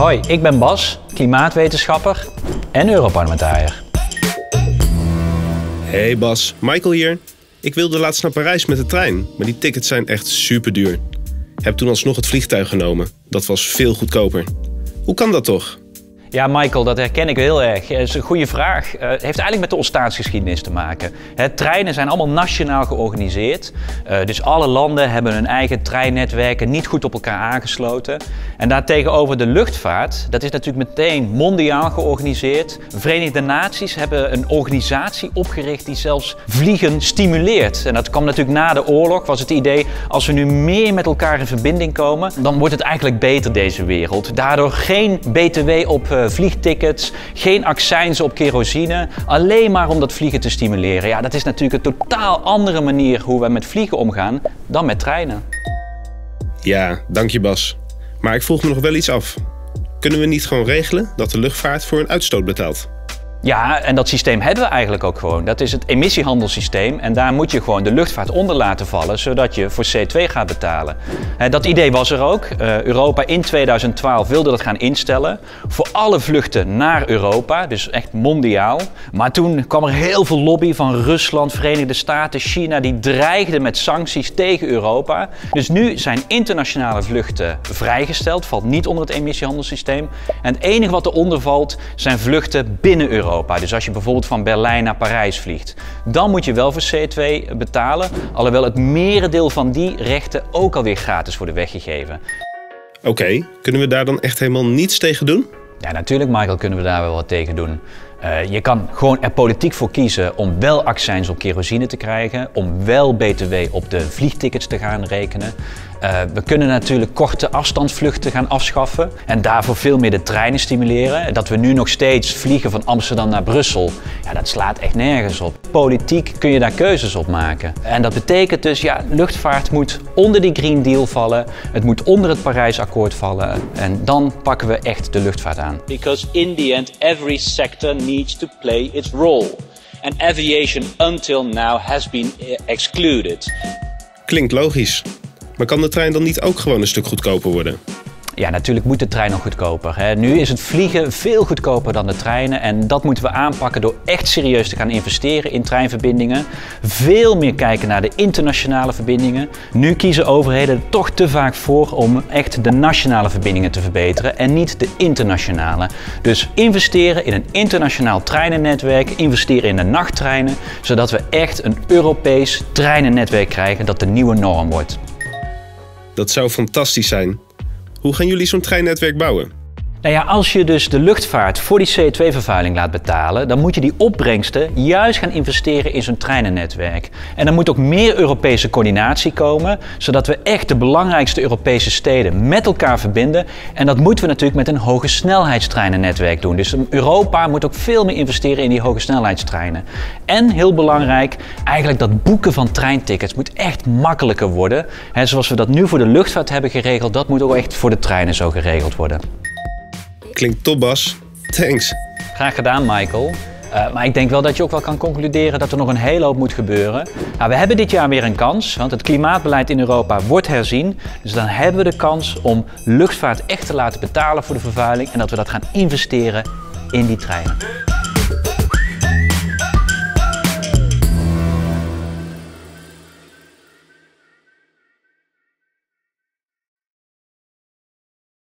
Hoi, ik ben Bas, klimaatwetenschapper en Europarlementariër. Hey Bas, Michael hier. Ik wilde laatst naar Parijs met de trein, maar die tickets zijn echt super duur. Heb toen alsnog het vliegtuig genomen. Dat was veel goedkoper. Hoe kan dat toch? Ja, Michael, dat herken ik heel erg. Dat is een goede vraag. Het heeft eigenlijk met de ontstaansgeschiedenis te maken. Hè, treinen zijn allemaal nationaal georganiseerd. Uh, dus alle landen hebben hun eigen treinnetwerken niet goed op elkaar aangesloten. En daartegenover de luchtvaart, dat is natuurlijk meteen mondiaal georganiseerd. Verenigde Naties hebben een organisatie opgericht die zelfs vliegen stimuleert. En dat kwam natuurlijk na de oorlog, was het idee, als we nu meer met elkaar in verbinding komen, dan wordt het eigenlijk beter deze wereld. Daardoor geen BTW op uh, vliegtickets, geen accijns op kerosine, alleen maar om dat vliegen te stimuleren. Ja, dat is natuurlijk een totaal andere manier hoe we met vliegen omgaan dan met treinen. Ja, dank je Bas. Maar ik vroeg me nog wel iets af. Kunnen we niet gewoon regelen dat de luchtvaart voor een uitstoot betaalt? Ja, en dat systeem hebben we eigenlijk ook gewoon. Dat is het emissiehandelssysteem en daar moet je gewoon de luchtvaart onder laten vallen, zodat je voor C2 gaat betalen. Dat idee was er ook. Eh, Europa in 2012 wilde dat gaan instellen voor alle vluchten naar Europa, dus echt mondiaal. Maar toen kwam er heel veel lobby van Rusland, Verenigde Staten, China, die dreigden met sancties tegen Europa. Dus nu zijn internationale vluchten vrijgesteld, valt niet onder het emissiehandelssysteem. En het enige wat eronder valt zijn vluchten binnen Europa. Dus als je bijvoorbeeld van Berlijn naar Parijs vliegt, dan moet je wel voor C2 betalen, alhoewel het merendeel van die rechten ook alweer gratis worden weggegeven. Oké, kunnen we daar dan echt helemaal niets tegen doen? Ja, natuurlijk Michael kunnen we daar wel wat tegen doen. Uh, je kan gewoon er politiek voor kiezen om wel accijns op kerosine te krijgen, om wel btw op de vliegtickets te gaan rekenen. Uh, we kunnen natuurlijk korte afstandsvluchten gaan afschaffen en daarvoor veel meer de treinen stimuleren. Dat we nu nog steeds vliegen van Amsterdam naar Brussel, ja, dat slaat echt nergens op. Politiek kun je daar keuzes op maken. En dat betekent dus, ja, luchtvaart moet onder die Green Deal vallen, het moet onder het Parijsakkoord vallen en dan pakken we echt de luchtvaart aan. Because in the end every sector needs to play its role. And aviation until now has been eh, excluded. Klinkt logisch. Maar kan de trein dan niet ook gewoon een stuk goedkoper worden? Ja, natuurlijk moet de trein nog goedkoper. Hè. Nu is het vliegen veel goedkoper dan de treinen en dat moeten we aanpakken door echt serieus te gaan investeren in treinverbindingen. Veel meer kijken naar de internationale verbindingen. Nu kiezen overheden toch te vaak voor om echt de nationale verbindingen te verbeteren en niet de internationale. Dus investeren in een internationaal treinennetwerk, investeren in de nachttreinen, zodat we echt een Europees treinennetwerk krijgen dat de nieuwe norm wordt. Dat zou fantastisch zijn. Hoe gaan jullie zo'n treinnetwerk bouwen? Nou ja, als je dus de luchtvaart voor die CO2-vervuiling laat betalen, dan moet je die opbrengsten juist gaan investeren in zo'n treinennetwerk. En er moet ook meer Europese coördinatie komen, zodat we echt de belangrijkste Europese steden met elkaar verbinden. En dat moeten we natuurlijk met een hoge snelheidstreinennetwerk doen. Dus Europa moet ook veel meer investeren in die hoge snelheidstreinen. En heel belangrijk, eigenlijk dat boeken van treintickets moet echt makkelijker worden. He, zoals we dat nu voor de luchtvaart hebben geregeld, dat moet ook echt voor de treinen zo geregeld worden. Klinkt top, Bas. Thanks. Graag gedaan, Michael. Uh, maar ik denk wel dat je ook wel kan concluderen dat er nog een hele hoop moet gebeuren. Nou, we hebben dit jaar weer een kans, want het klimaatbeleid in Europa wordt herzien. Dus dan hebben we de kans om luchtvaart echt te laten betalen voor de vervuiling en dat we dat gaan investeren in die treinen.